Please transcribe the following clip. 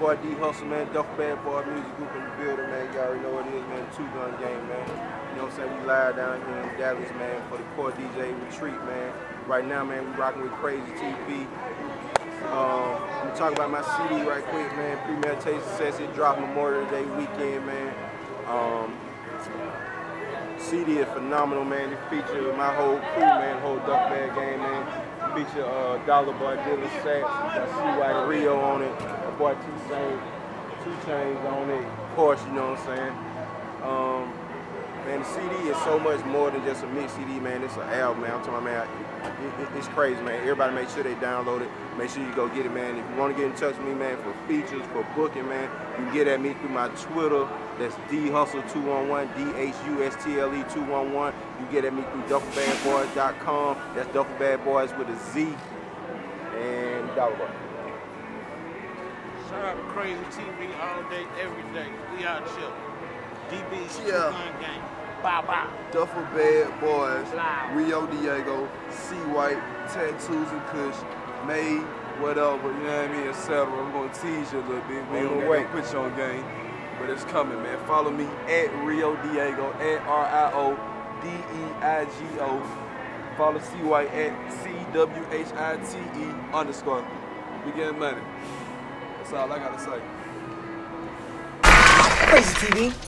Hustle, man. Duffle Bag Boy Music Group in the building, man. Y'all already know what it is, man. Two gun game, man. You know what I'm saying? We live down here in Dallas, man, for the Core DJ Retreat, man. Right now, man, we rocking with Crazy TV. Um, I'm gonna talk about my CD right quick, man. Premeditation Success, it dropped Memorial Day weekend, man. Um, CD is phenomenal, man. It features my whole crew, man, whole Duck Bad game, man. Feature uh, Dolla Boy, Dylan Sachs, got C-White Rio on it, my boy T-Chain, 2 Chainz on it, of course, you know what I'm saying. Um, the CD is so much more than just a mix CD, man. It's an album, man. I'm talking about, man, it, it, it's crazy, man. Everybody make sure they download it. Make sure you go get it, man. If you want to get in touch with me, man, for features, for booking, man, you can get at me through my Twitter. That's dhustle211, D-H-U-S-T-L-E 211. You get at me through duffelbadboys.com. That's duffelbadboys with a Z. And Dolla Boy. Shout out to Crazy TV all day, every day. We out here. DB's Yeah. yeah. Game. Bow bow. Duffle Bag Boys, Loud. Rio Diego, C White, Tattoos and Kush, Made, whatever, you know what I mean, etc. I'm gonna tease you a little bit. We On don't the way. gonna put you on game, but it's coming, man. Follow me at Rio Diego, at R I O D E I G O. Follow C White at C W H I T E underscore. We getting money. That's all I gotta say. Crazy TV.